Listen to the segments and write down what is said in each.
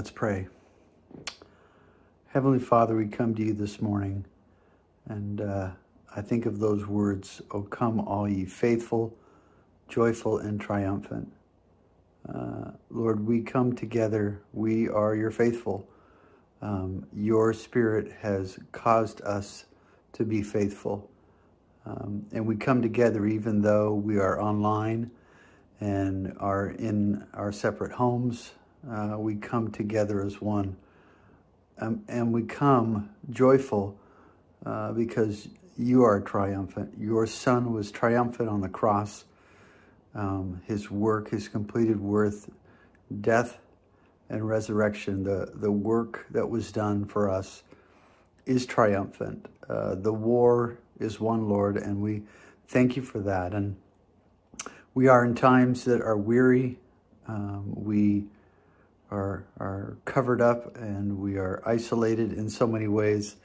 Let's pray. Heavenly Father, we come to you this morning, and uh, I think of those words, O come, all ye faithful, joyful, and triumphant. Uh, Lord, we come together. We are your faithful. Um, your Spirit has caused us to be faithful. Um, and we come together even though we are online and are in our separate homes. Uh, we come together as one. Um, and we come joyful uh, because you are triumphant. Your Son was triumphant on the cross. Um, his work, his completed worth, death and resurrection, the, the work that was done for us is triumphant. Uh, the war is won, Lord, and we thank you for that. And we are in times that are weary. Um, we are, are covered up and we are isolated in so many ways.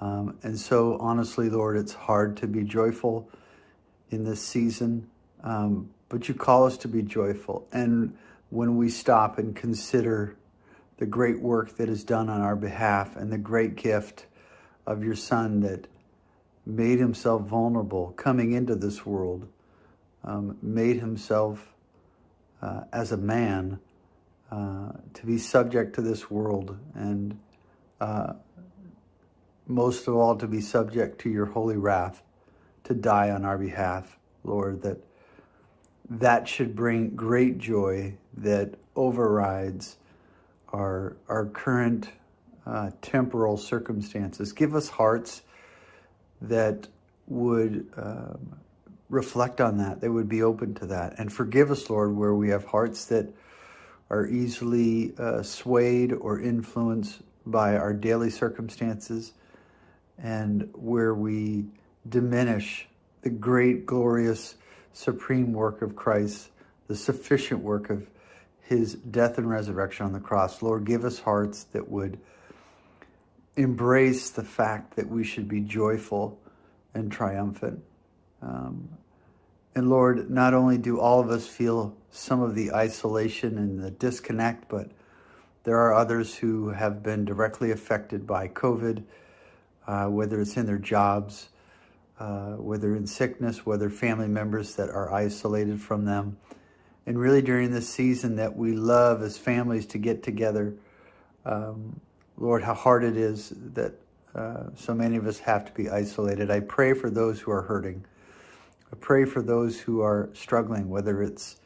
Um, and so, honestly, Lord, it's hard to be joyful in this season, um, but you call us to be joyful. And when we stop and consider the great work that is done on our behalf and the great gift of your Son that made himself vulnerable coming into this world um, made himself uh, as a man uh, to be subject to this world and uh, most of all to be subject to your holy wrath to die on our behalf lord that that should bring great joy that overrides our our current uh, temporal circumstances give us hearts that would um, reflect on that, they would be open to that. And forgive us, Lord, where we have hearts that are easily uh, swayed or influenced by our daily circumstances and where we diminish the great, glorious, supreme work of Christ, the sufficient work of his death and resurrection on the cross. Lord, give us hearts that would embrace the fact that we should be joyful and triumphant. Um, and Lord, not only do all of us feel some of the isolation and the disconnect, but there are others who have been directly affected by COVID, uh, whether it's in their jobs, uh, whether in sickness, whether family members that are isolated from them. And really during this season that we love as families to get together, um, Lord, how hard it is that uh, so many of us have to be isolated. I pray for those who are hurting. I pray for those who are struggling, whether it's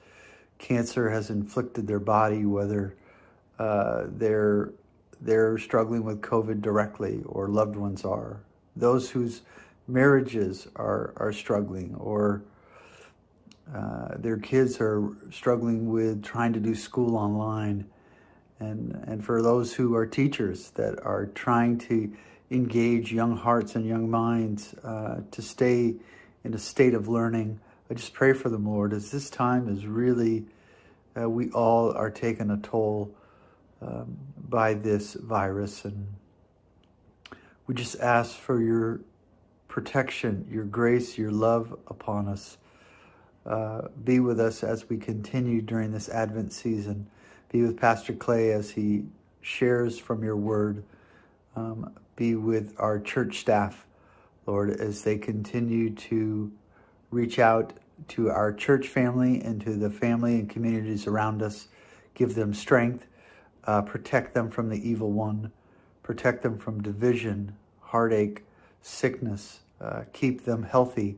cancer has inflicted their body, whether uh, they're they're struggling with COVID directly, or loved ones are. Those whose marriages are are struggling, or uh, their kids are struggling with trying to do school online, and and for those who are teachers that are trying to engage young hearts and young minds uh, to stay in a state of learning. I just pray for them, Lord, as this time is really, uh, we all are taken a toll um, by this virus. And we just ask for your protection, your grace, your love upon us. Uh, be with us as we continue during this Advent season. Be with Pastor Clay as he shares from your word. Um, be with our church staff, Lord, as they continue to reach out to our church family and to the family and communities around us. Give them strength, uh, protect them from the evil one, protect them from division, heartache, sickness, uh, keep them healthy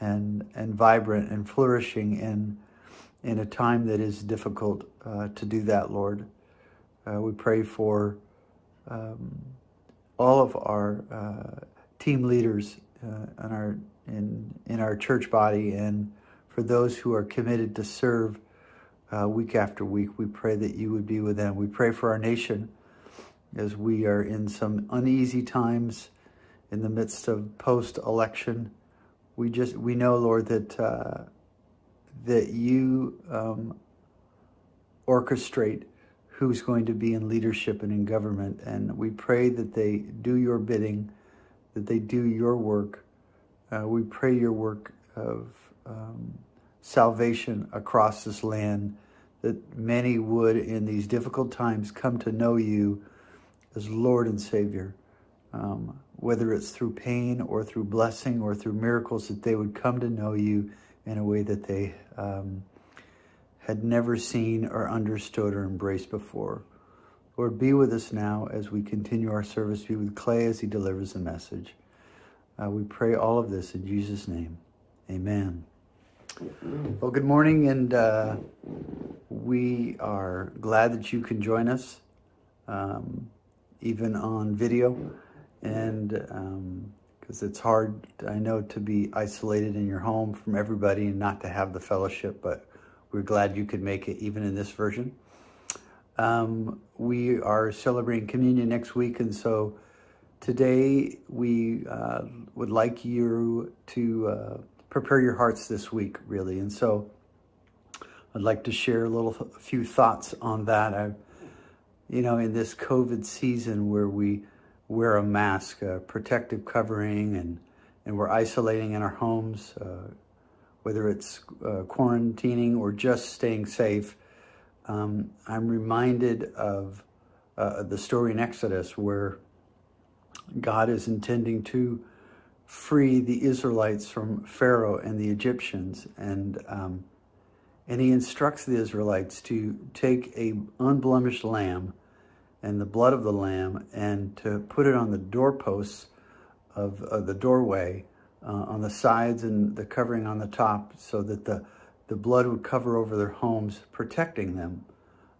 and, and vibrant and flourishing in, in a time that is difficult uh, to do that, Lord. Uh, we pray for um, all of our uh, team leaders uh, in our in in our church body, and for those who are committed to serve uh, week after week, we pray that you would be with them. We pray for our nation as we are in some uneasy times in the midst of post-election. We just we know, Lord, that uh, that you um, orchestrate who's going to be in leadership and in government. And we pray that they do your bidding, that they do your work. Uh, we pray your work of um, salvation across this land, that many would in these difficult times come to know you as Lord and Savior. Um, whether it's through pain or through blessing or through miracles, that they would come to know you in a way that they um, had never seen or understood or embraced before. Lord, be with us now as we continue our service. Be with Clay as he delivers the message. Uh, we pray all of this in Jesus' name. Amen. Well, good morning, and uh, we are glad that you can join us, um, even on video, and because um, it's hard, I know, to be isolated in your home from everybody and not to have the fellowship, but we're glad you could make it even in this version. Um, we are celebrating communion next week, and so today we uh, would like you to uh, prepare your hearts this week, really. And so I'd like to share a little, a few thoughts on that. I, you know, in this COVID season where we wear a mask, a protective covering, and and we're isolating in our homes, uh, whether it's uh, quarantining or just staying safe. Um, I'm reminded of uh, the story in Exodus where God is intending to free the Israelites from Pharaoh and the Egyptians, and um, and he instructs the Israelites to take a unblemished lamb and the blood of the lamb and to put it on the doorposts of, of the doorway uh, on the sides and the covering on the top so that the, the blood would cover over their homes, protecting them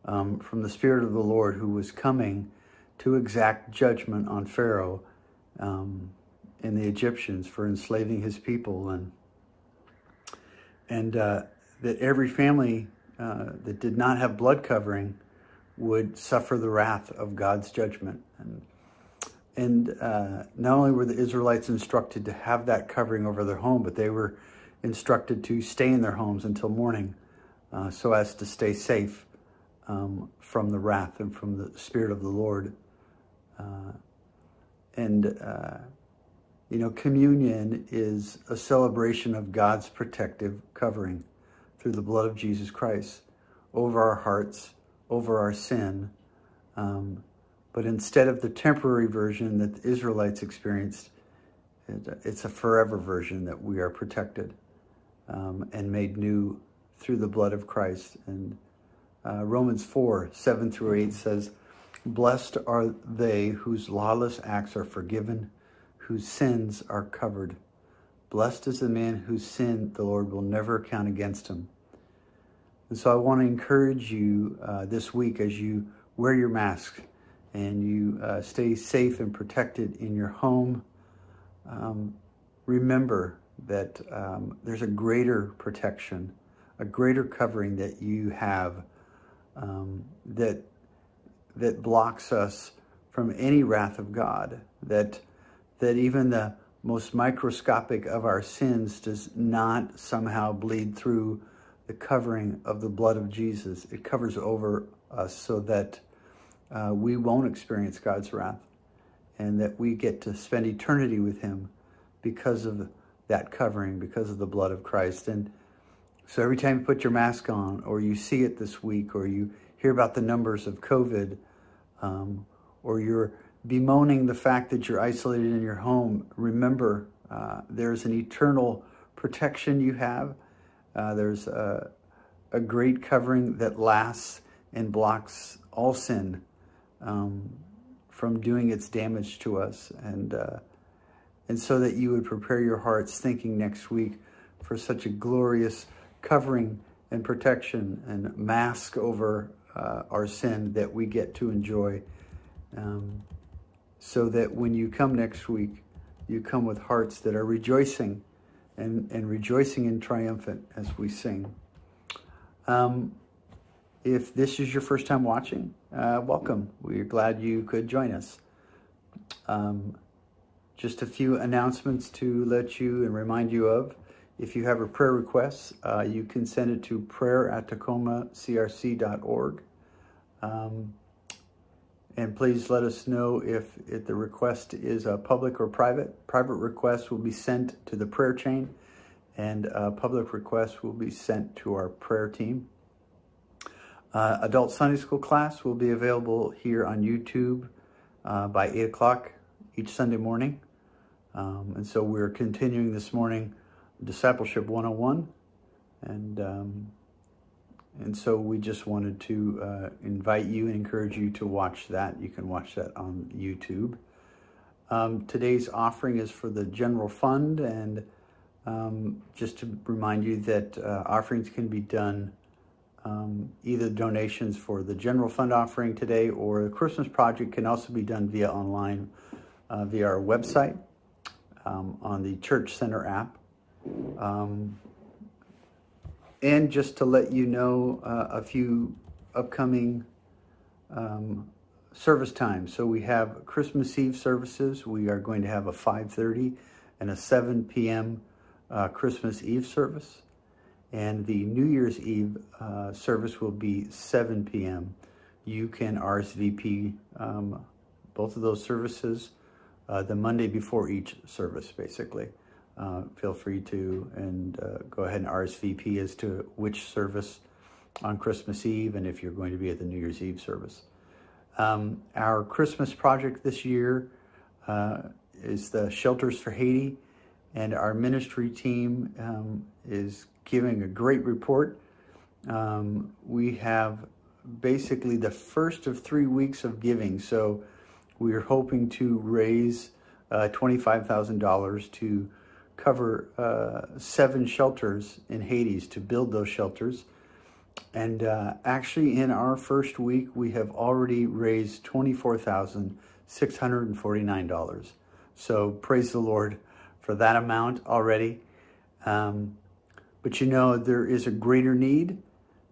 um, from the Spirit of the Lord who was coming to exact judgment on Pharaoh um, and the Egyptians for enslaving his people, and and uh, that every family uh, that did not have blood covering would suffer the wrath of God's judgment. And and uh, not only were the Israelites instructed to have that covering over their home, but they were instructed to stay in their homes until morning, uh, so as to stay safe um, from the wrath and from the spirit of the Lord. Uh, and uh, you know, communion is a celebration of God's protective covering through the blood of Jesus Christ over our hearts, over our sin. Um, but instead of the temporary version that the Israelites experienced, it's a forever version that we are protected um, and made new through the blood of Christ. And uh, Romans 4 7 through 8 says, Blessed are they whose lawless acts are forgiven whose sins are covered. Blessed is the man whose sin the Lord will never count against him. And so I want to encourage you uh, this week as you wear your mask and you uh, stay safe and protected in your home. Um, remember that um, there's a greater protection, a greater covering that you have um, that that blocks us from any wrath of God. That that even the most microscopic of our sins does not somehow bleed through the covering of the blood of Jesus. It covers over us so that uh, we won't experience God's wrath and that we get to spend eternity with Him because of that covering, because of the blood of Christ. And so every time you put your mask on, or you see it this week, or you hear about the numbers of COVID, um, or you're bemoaning the fact that you're isolated in your home, remember uh, there's an eternal protection you have. Uh, there's a, a, great covering that lasts and blocks all sin um, from doing its damage to us. And, uh, and so that you would prepare your hearts thinking next week for such a glorious covering and protection and mask over uh, our sin that we get to enjoy. Um, so that when you come next week, you come with hearts that are rejoicing and, and rejoicing and triumphant as we sing. Um, if this is your first time watching, uh, welcome. We're glad you could join us. Um, just a few announcements to let you and remind you of. If you have a prayer request, uh, you can send it to prayer at tacomacrc.org. Um, and please let us know if, if the request is a public or private. Private requests will be sent to the prayer chain, and public requests will be sent to our prayer team. Uh, adult Sunday school class will be available here on YouTube uh, by 8 o'clock each Sunday morning. Um, and so we're continuing this morning Discipleship 101. And, um, and so we just wanted to uh, invite you and encourage you to watch that. You can watch that on YouTube. Um, today's offering is for the general fund, and um, just to remind you that uh, offerings can be done um, either donations for the general fund offering today or the Christmas project can also be done via online uh, via our website um, on the Church Center app. Um, and just to let you know uh, a few upcoming um, service times. So we have Christmas Eve services. We are going to have a 5:30 and a 7 p.m. Uh, Christmas Eve service and the New Year's Eve uh, service will be 7 p.m. You can RSVP um, both of those services uh, the Monday before each service, basically. Uh, feel free to and uh, go ahead and RSVP as to which service on Christmas Eve and if you're going to be at the New Year's Eve service. Um, our Christmas project this year uh, is the Shelters for Haiti, and our ministry team um, is giving a great report. Um, we have basically the first of three weeks of giving, so we are hoping to raise uh, $25,000 to cover uh, seven shelters in Haiti to build those shelters. And uh, actually, in our first week, we have already raised $24,649. So praise the Lord for that amount already. Um, but you know, there is a greater need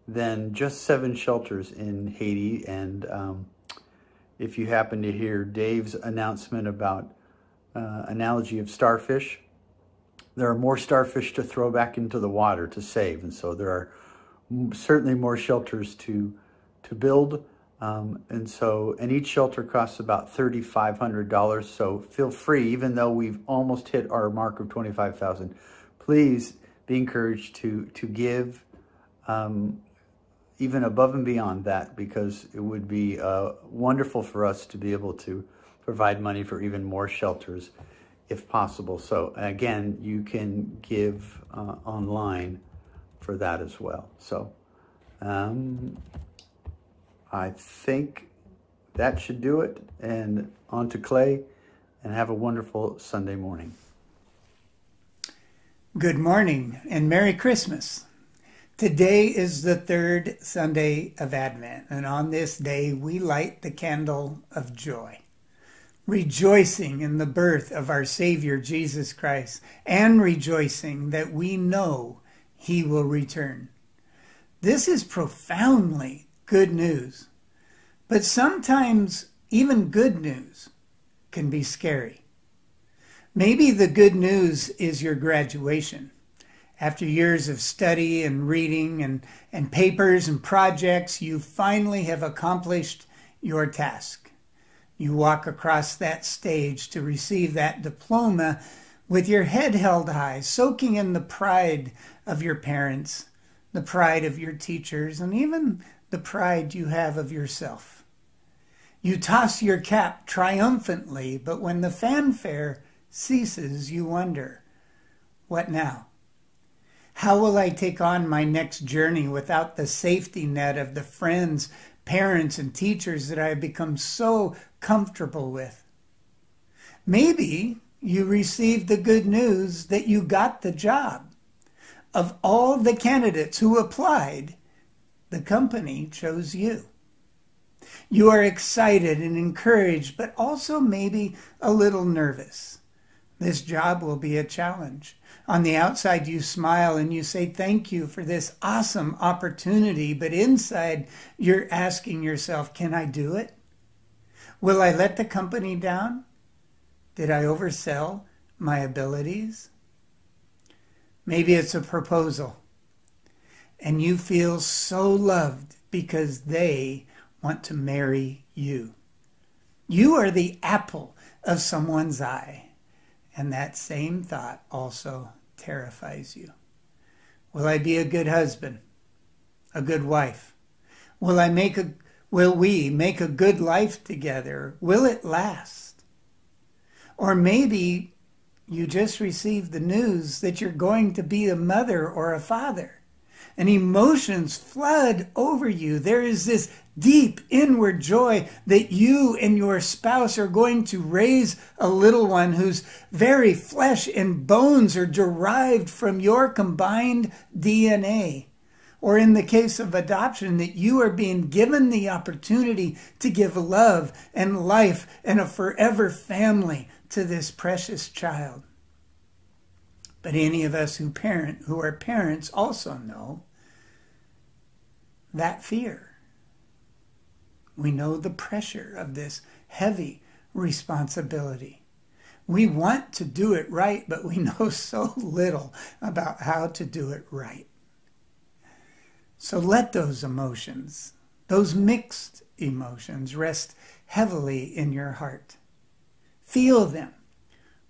than just seven shelters in Haiti. And um, if you happen to hear Dave's announcement about uh, analogy of starfish, there are more starfish to throw back into the water to save. And so there are certainly more shelters to, to build. Um, and so, and each shelter costs about $3,500. So feel free, even though we've almost hit our mark of 25,000, please be encouraged to to give um, even above and beyond that because it would be uh, wonderful for us to be able to provide money for even more shelters if possible. So again, you can give uh, online for that as well. So um, I think that should do it. And on to Clay, and have a wonderful Sunday morning. Good morning and Merry Christmas. Today is the third Sunday of Advent, and on this day we light the candle of joy, rejoicing in the birth of our Savior Jesus Christ, and rejoicing that we know He will return. This is profoundly good news, but sometimes even good news can be scary. Maybe the good news is your graduation. After years of study and reading and, and papers and projects, you finally have accomplished your task. You walk across that stage to receive that diploma with your head held high, soaking in the pride of your parents, the pride of your teachers, and even the pride you have of yourself. You toss your cap triumphantly, but when the fanfare ceases, you wonder, what now? How will I take on my next journey without the safety net of the friends, parents, and teachers that I have become so comfortable with? Maybe you received the good news that you got the job. Of all the candidates who applied, the company chose you. You are excited and encouraged, but also maybe a little nervous. This job will be a challenge. On the outside, you smile and you say, Thank you for this awesome opportunity. But inside, you're asking yourself, Can I do it? Will I let the company down? Did I oversell my abilities? Maybe it's a proposal. And you feel so loved because they want to marry you. You are the apple of someone's eye. And that same thought also terrifies you. Will I be a good husband? A good wife? Will I make a will we make a good life together? Will it last? Or maybe you just received the news that you're going to be a mother or a father and emotions flood over you. There is this deep inward joy that you and your spouse are going to raise a little one whose very flesh and bones are derived from your combined DNA. Or in the case of adoption, that you are being given the opportunity to give love and life and a forever family to this precious child. But any of us who parent who are parents also know that fear. We know the pressure of this heavy responsibility. We want to do it right, but we know so little about how to do it right. So let those emotions, those mixed emotions, rest heavily in your heart. Feel them.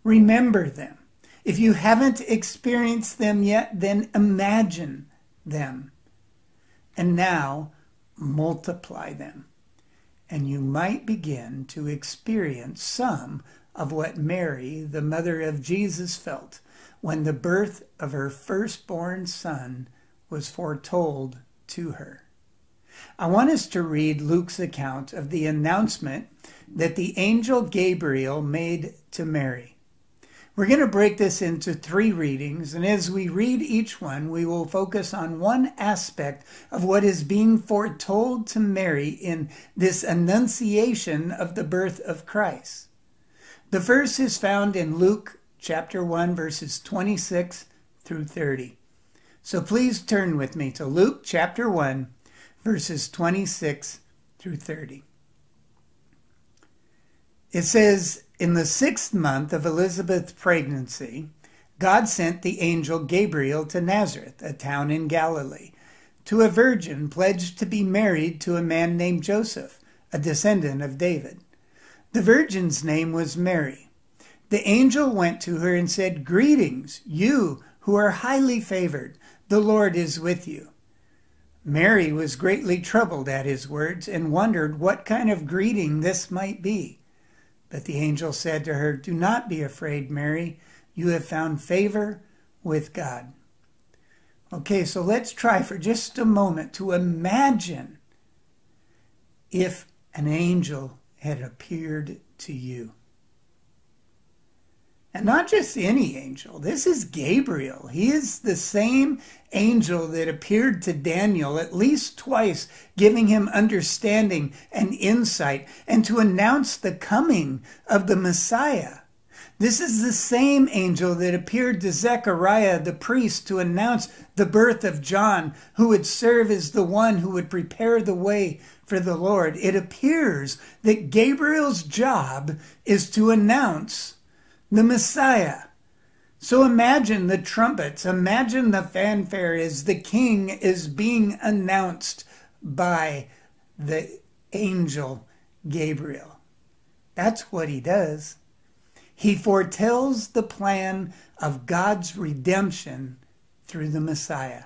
Remember them. If you haven't experienced them yet, then imagine them and now multiply them. And you might begin to experience some of what Mary, the mother of Jesus, felt when the birth of her firstborn son was foretold to her. I want us to read Luke's account of the announcement that the angel Gabriel made to Mary. We're going to break this into three readings, and as we read each one, we will focus on one aspect of what is being foretold to Mary in this annunciation of the birth of Christ. The first is found in Luke chapter 1, verses 26 through 30. So please turn with me to Luke chapter 1, verses 26 through 30. It says, In the sixth month of Elizabeth's pregnancy, God sent the angel Gabriel to Nazareth, a town in Galilee, to a virgin pledged to be married to a man named Joseph, a descendant of David. The virgin's name was Mary. The angel went to her and said, Greetings, you who are highly favored. The Lord is with you. Mary was greatly troubled at his words and wondered what kind of greeting this might be. But the angel said to her, Do not be afraid, Mary. You have found favor with God. Okay, so let's try for just a moment to imagine if an angel had appeared to you. And not just any angel. This is Gabriel. He is the same angel that appeared to Daniel at least twice, giving him understanding and insight, and to announce the coming of the Messiah. This is the same angel that appeared to Zechariah the priest to announce the birth of John, who would serve as the one who would prepare the way for the Lord. It appears that Gabriel's job is to announce the Messiah. So imagine the trumpets, imagine the fanfare as the king is being announced by the angel Gabriel. That's what he does. He foretells the plan of God's redemption through the Messiah.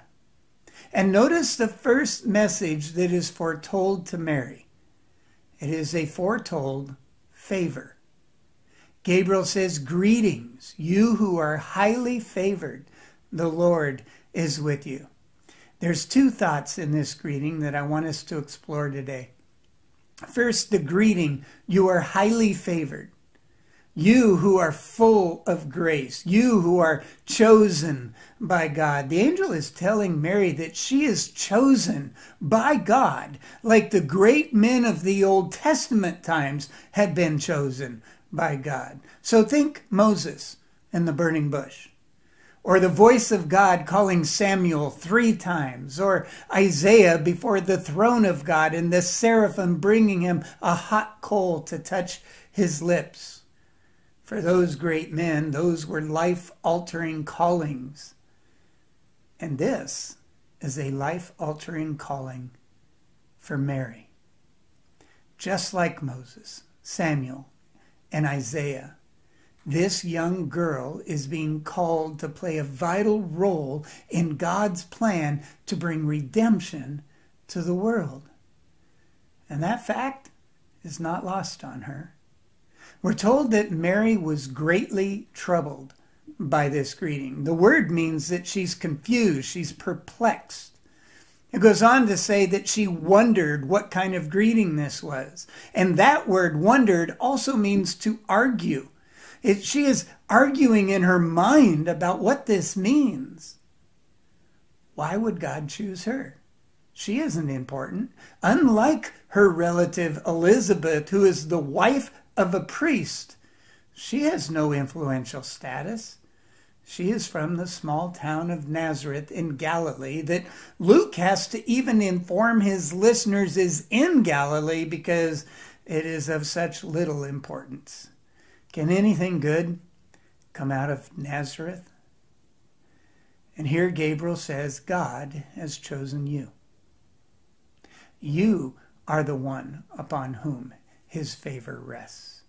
And notice the first message that is foretold to Mary it is a foretold favor. Gabriel says, Greetings, you who are highly favored. The Lord is with you. There's two thoughts in this greeting that I want us to explore today. First, the greeting, you are highly favored. You who are full of grace, you who are chosen by God. The angel is telling Mary that she is chosen by God, like the great men of the Old Testament times had been chosen by God. So think Moses and the burning bush, or the voice of God calling Samuel three times, or Isaiah before the throne of God and the seraphim bringing him a hot coal to touch his lips. For those great men, those were life altering callings. And this is a life altering calling for Mary. Just like Moses, Samuel, and Isaiah. This young girl is being called to play a vital role in God's plan to bring redemption to the world. And that fact is not lost on her. We're told that Mary was greatly troubled by this greeting. The word means that she's confused, she's perplexed. It goes on to say that she wondered what kind of greeting this was. And that word, wondered, also means to argue. It, she is arguing in her mind about what this means. Why would God choose her? She isn't important. Unlike her relative Elizabeth, who is the wife of a priest, she has no influential status. She is from the small town of Nazareth in Galilee that Luke has to even inform his listeners is in Galilee because it is of such little importance. Can anything good come out of Nazareth? And here Gabriel says, God has chosen you. You are the one upon whom his favor rests.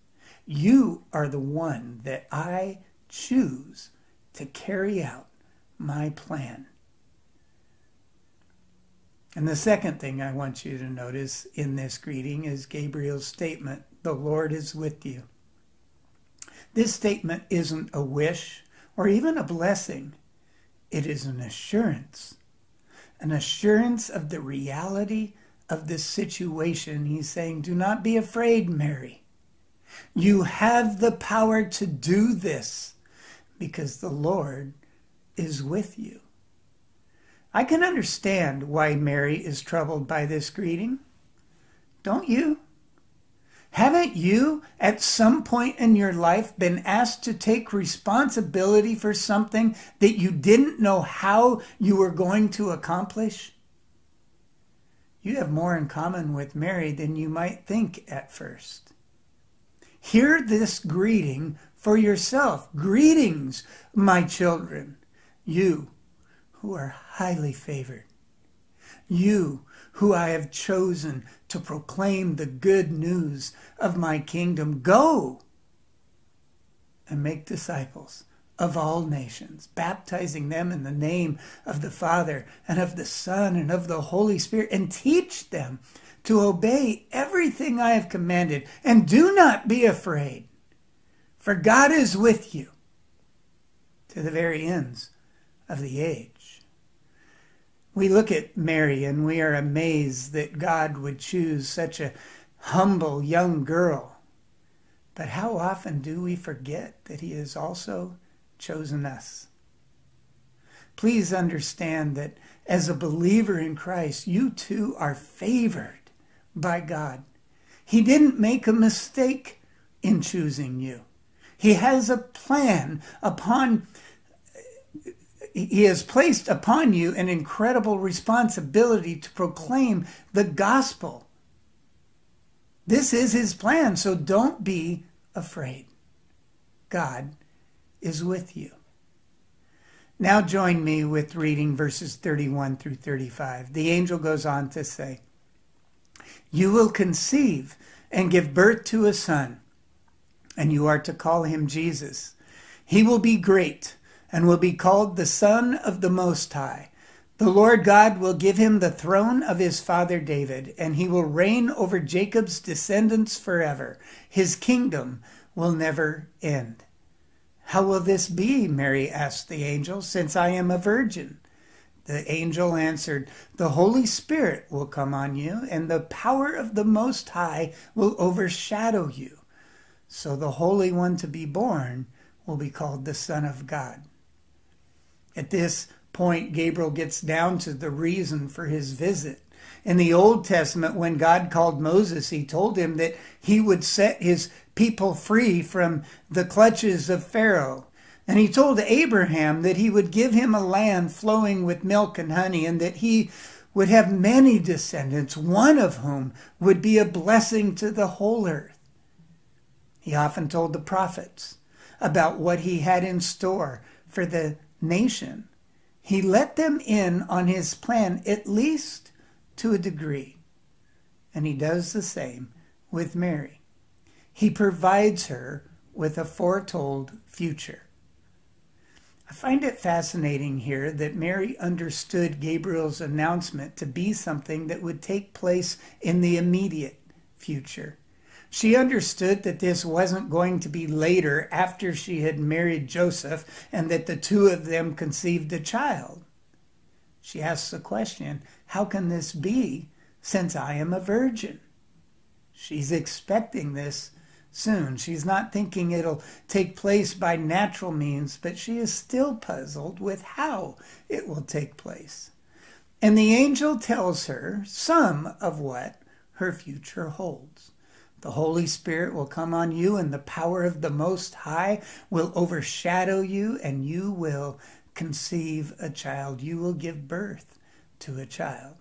You are the one that I choose to carry out my plan. And the second thing I want you to notice in this greeting is Gabriel's statement, The Lord is with you. This statement isn't a wish or even a blessing, it is an assurance. An assurance of the reality of this situation. He's saying, Do not be afraid, Mary. You have the power to do this because the Lord is with you. I can understand why Mary is troubled by this greeting. Don't you? Haven't you, at some point in your life, been asked to take responsibility for something that you didn't know how you were going to accomplish? You have more in common with Mary than you might think at first. Hear this greeting for yourself. Greetings, my children, you who are highly favored, you who I have chosen to proclaim the good news of my kingdom. Go and make disciples of all nations, baptizing them in the name of the Father and of the Son and of the Holy Spirit, and teach them to obey everything I have commanded. And do not be afraid for God is with you to the very ends of the age. We look at Mary and we are amazed that God would choose such a humble young girl. But how often do we forget that He has also chosen us? Please understand that as a believer in Christ, you too are favored by God. He didn't make a mistake in choosing you. He has a plan upon he has placed upon you an incredible responsibility to proclaim the gospel. This is his plan, so don't be afraid. God is with you. Now join me with reading verses 31 through 35. The angel goes on to say, You will conceive and give birth to a son and you are to call him Jesus. He will be great and will be called the Son of the Most High. The Lord God will give him the throne of his father David, and he will reign over Jacob's descendants forever. His kingdom will never end. How will this be? Mary asked the angel, since I am a virgin. The angel answered, The Holy Spirit will come on you, and the power of the Most High will overshadow you. So the Holy One to be born will be called the Son of God. At this point, Gabriel gets down to the reason for his visit. In the Old Testament, when God called Moses, he told him that he would set his people free from the clutches of Pharaoh. And he told Abraham that he would give him a land flowing with milk and honey, and that he would have many descendants, one of whom would be a blessing to the whole earth. He often told the prophets about what he had in store for the nation. He let them in on his plan, at least to a degree. And he does the same with Mary. He provides her with a foretold future. I find it fascinating here that Mary understood Gabriel's announcement to be something that would take place in the immediate future. She understood that this wasn't going to be later after she had married Joseph and that the two of them conceived a child. She asks the question, How can this be since I am a virgin? She's expecting this soon. She's not thinking it'll take place by natural means, but she is still puzzled with how it will take place. And the angel tells her some of what her future holds. The Holy Spirit will come on you, and the power of the Most High will overshadow you, and you will conceive a child. You will give birth to a child.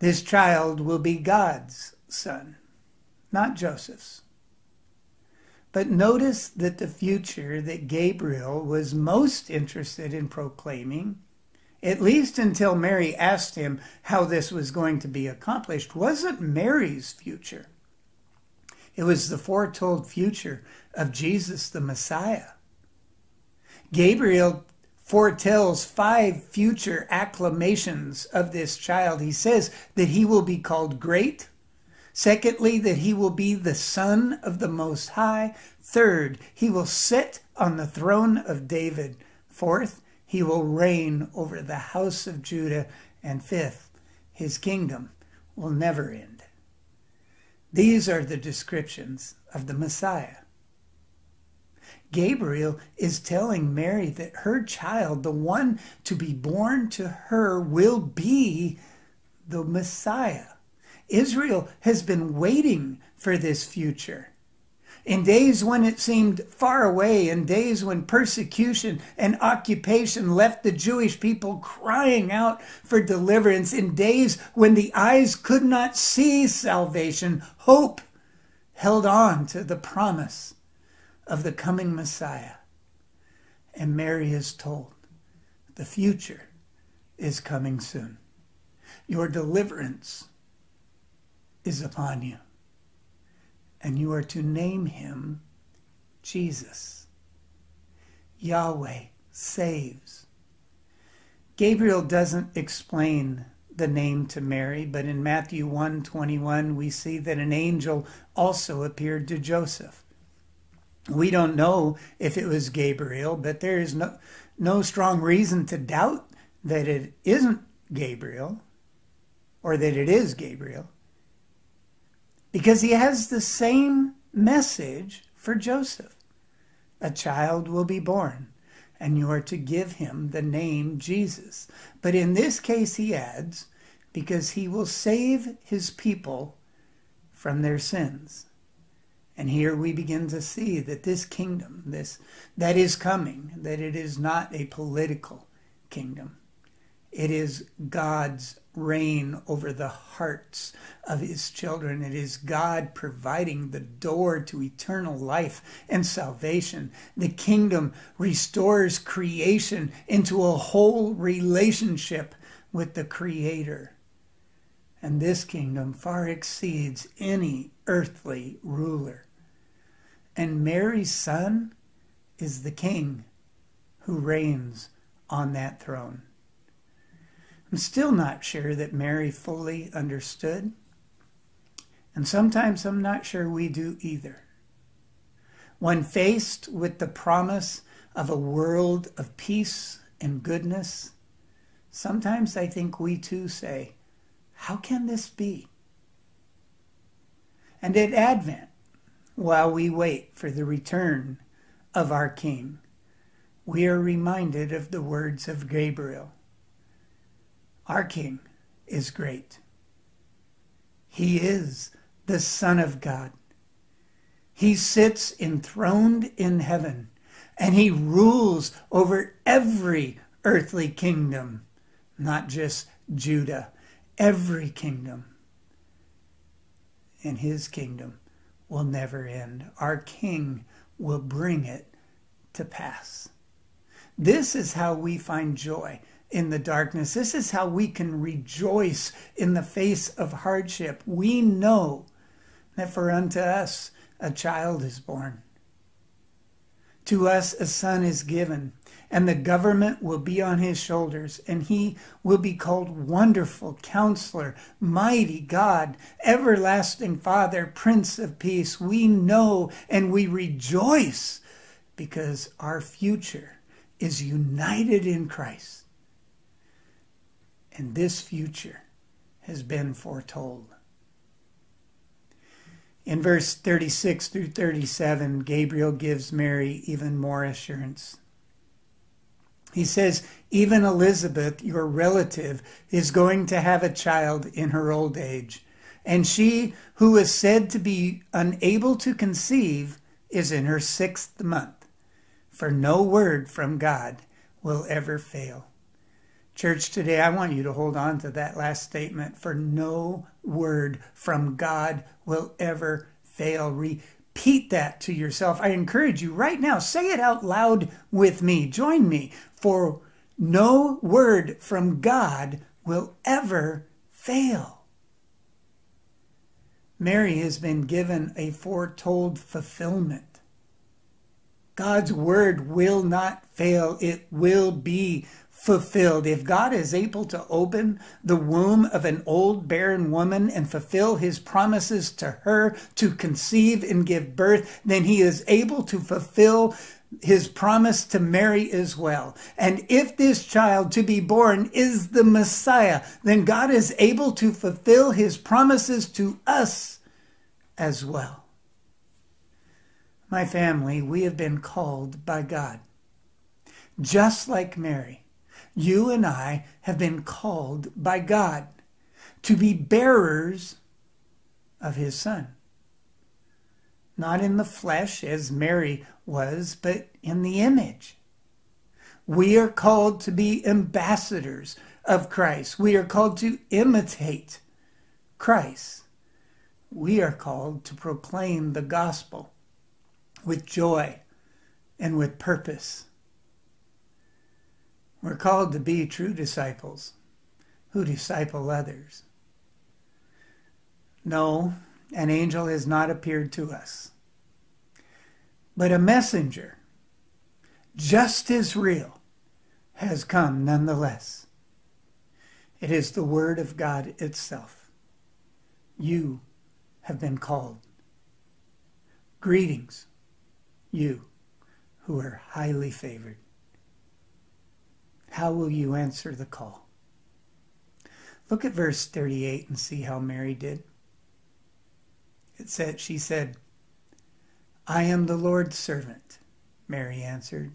This child will be God's son, not Joseph's. But notice that the future that Gabriel was most interested in proclaiming, at least until Mary asked him how this was going to be accomplished, wasn't Mary's future. It was the foretold future of Jesus the Messiah. Gabriel foretells five future acclamations of this child. He says that he will be called great, Secondly, that he will be the Son of the Most High. Third, he will sit on the throne of David. Fourth, he will reign over the house of Judah. And fifth, his kingdom will never end. These are the descriptions of the Messiah. Gabriel is telling Mary that her child, the one to be born to her, will be the Messiah. Israel has been waiting for this future. In days when it seemed far away, in days when persecution and occupation left the Jewish people crying out for deliverance, in days when the eyes could not see salvation, hope held on to the promise of the coming Messiah. And Mary is told, the future is coming soon. Your deliverance is upon you. And you are to name him Jesus. Yahweh saves. Gabriel doesn't explain the name to Mary, but in Matthew 1:21 we see that an angel also appeared to Joseph. We don't know if it was Gabriel, but there is no no strong reason to doubt that it isn't Gabriel or that it is Gabriel because he has the same message for Joseph. A child will be born, and you are to give him the name Jesus. But in this case, he adds, because he will save his people from their sins. And here we begin to see that this kingdom, this that is coming, that it is not a political kingdom. It is God's reign over the hearts of his children. It is God providing the door to eternal life and salvation. The kingdom restores creation into a whole relationship with the Creator. And this kingdom far exceeds any earthly ruler. And Mary's son is the king who reigns on that throne. I'm still not sure that Mary fully understood. And sometimes I'm not sure we do either. When faced with the promise of a world of peace and goodness, sometimes I think we too say, How can this be? And at Advent, while we wait for the return of our King, we are reminded of the words of Gabriel our King is great. He is the Son of God. He sits enthroned in heaven and he rules over every earthly kingdom, not just Judah, every kingdom. And his kingdom will never end. Our King will bring it to pass. This is how we find joy in the darkness. This is how we can rejoice in the face of hardship. We know that for unto us a child is born. To us a son is given, and the government will be on his shoulders, and he will be called Wonderful Counselor, Mighty God, Everlasting Father, Prince of Peace. We know and we rejoice because our future is united in Christ. And this future has been foretold. In verse 36 through 37, Gabriel gives Mary even more assurance. He says, Even Elizabeth, your relative, is going to have a child in her old age. And she, who is said to be unable to conceive, is in her sixth month. For no word from God will ever fail. Church, today I want you to hold on to that last statement. For no word from God will ever fail. Repeat that to yourself. I encourage you right now, say it out loud with me. Join me. For no word from God will ever fail. Mary has been given a foretold fulfillment. God's word will not fail. It will be fulfilled. If God is able to open the womb of an old barren woman and fulfill his promises to her to conceive and give birth, then he is able to fulfill his promise to Mary as well. And if this child to be born is the Messiah, then God is able to fulfill his promises to us as well. My family, we have been called by God. Just like Mary, you and I have been called by God to be bearers of his Son. Not in the flesh as Mary was, but in the image. We are called to be ambassadors of Christ. We are called to imitate Christ. We are called to proclaim the gospel with joy and with purpose. We're called to be true disciples who disciple others. No, an angel has not appeared to us, but a messenger, just as real, has come nonetheless. It is the Word of God itself. You have been called. Greetings you who are highly favored. How will you answer the call? Look at verse 38 and see how Mary did. It said, She said, I am the Lord's servant. Mary answered,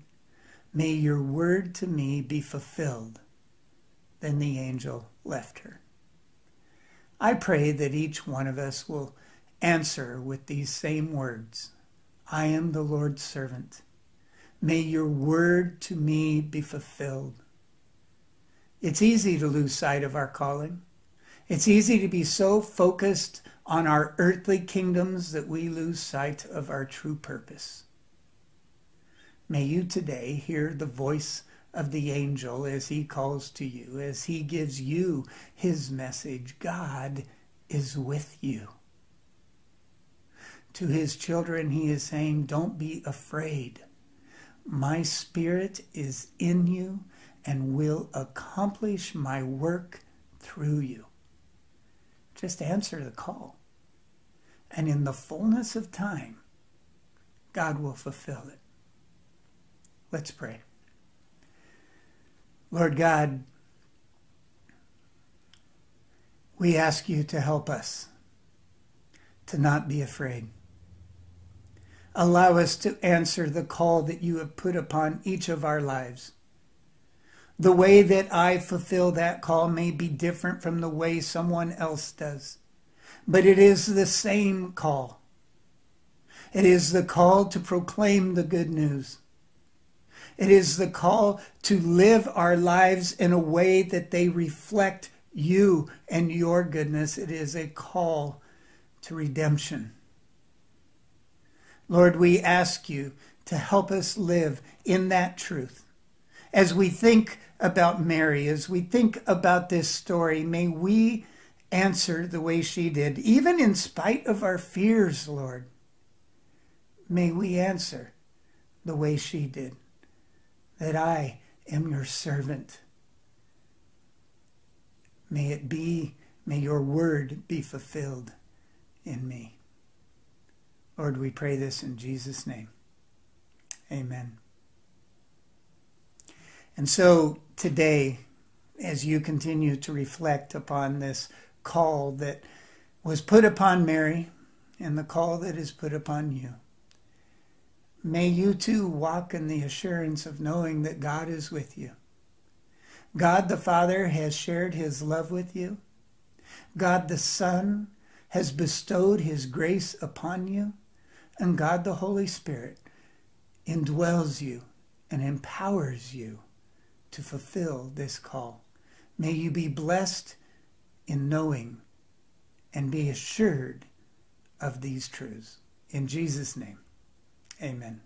May your word to me be fulfilled. Then the angel left her. I pray that each one of us will answer with these same words I am the Lord's servant. May your word to me be fulfilled. It's easy to lose sight of our calling. It's easy to be so focused on our earthly kingdoms that we lose sight of our true purpose. May you today hear the voice of the angel as he calls to you, as he gives you his message. God is with you to his children, he is saying, Don't be afraid. My spirit is in you and will accomplish my work through you. Just answer the call. And in the fullness of time, God will fulfill it. Let's pray. Lord God, we ask you to help us to not be afraid. Allow us to answer the call that you have put upon each of our lives. The way that I fulfill that call may be different from the way someone else does, but it is the same call. It is the call to proclaim the good news. It is the call to live our lives in a way that they reflect you and your goodness. It is a call to redemption. Lord, we ask you to help us live in that truth. As we think about Mary, as we think about this story, may we answer the way she did, even in spite of our fears, Lord. May we answer the way she did. That I am your servant. May it be, may your word be fulfilled in me. Lord, we pray this in Jesus' name. Amen. And so today, as you continue to reflect upon this call that was put upon Mary and the call that is put upon you, may you too walk in the assurance of knowing that God is with you. God the Father has shared his love with you. God the Son has bestowed his grace upon you. And God the Holy Spirit indwells you and empowers you to fulfill this call. May you be blessed in knowing and be assured of these truths. In Jesus' name, amen.